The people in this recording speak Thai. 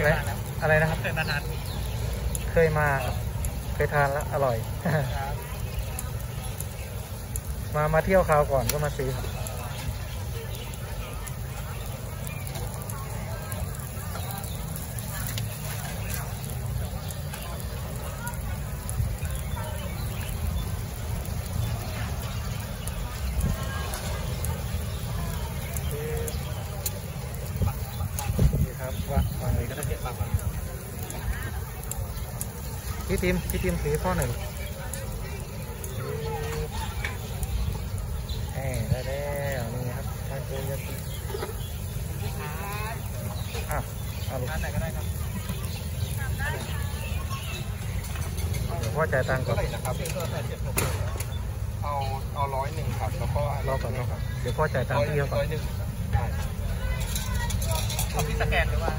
อะไรอะไรนะครับเคยมาทานเคยมาเคยทานแล้วอร่อย มามาเที่ยวคราวก่อนก็มาซื้อครับ พี่ทีมพี่ทีมถือข้อหนึ่งแหมได้แล้วนี่ครับทานโกยากิอะเอาลูกร้านไหนก็ได้ครับเดี๋ยวพ่อจ่ายตังค์ก่อนเท่าไหร่นะครับเอาเอาร้อยหนึ่งครับแล้วก็รอก่อนรอก่อนเดี๋ยวพ่อจ่ายตังค์พี่เขาก่อนร้อยหนึ่งได้เอาพี่สแกนหรือว่า